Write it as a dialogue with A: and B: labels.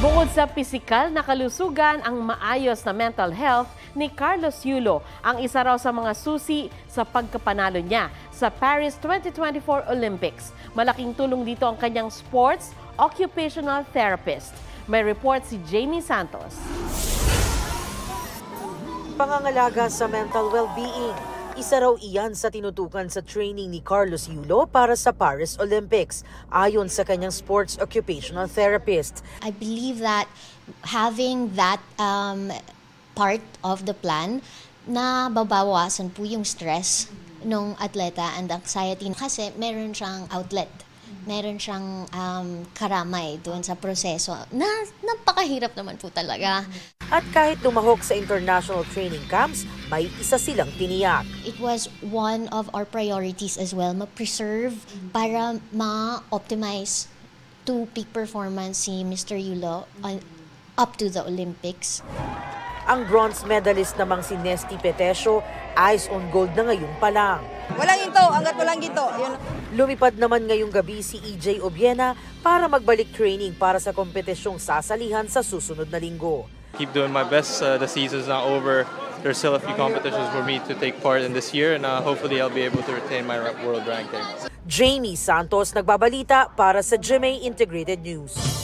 A: Bukod sa pisikal na kalusugan, ang maayos na mental health ni Carlos Yulo ang isa raw sa mga susi sa pagkapanalo niya sa Paris 2024 Olympics. Malaking tulong dito ang kanyang sports occupational therapist. May report si Jamie Santos.
B: Pangangalaga sa mental well-being. Isa raw iyan sa tinutukan sa training ni Carlos Yulo para sa Paris Olympics, ayon sa kanyang sports occupational therapist.
C: I believe that having that um, part of the plan na babawasan po yung stress ng atleta and anxiety kasi meron siyang outlet meron siyang um, karamay doon sa proseso na napakahirap naman po talaga.
B: At kahit lumahok sa international training camps, may isa silang tiniyak.
C: It was one of our priorities as well, ma-preserve para ma-optimize to peak performance si Mr. Yulo on, up to the Olympics.
B: Ang bronze medalist namang si Nesty Petesio, eyes on gold na ngayon pa lang.
D: Walang ginto, hanggat walang ginto. Yun.
B: Lumipad naman ngayong gabi si EJ Obiena para magbalik training para sa kompetisyong sasalihan sa susunod na linggo.
E: keep doing my best. Uh, the season's not over. There's still a few competitions for me to take part in this year, and uh, hopefully I'll be able to retain my world ranking.
B: Jamie Santos nagbabalita para sa GMA Integrated News.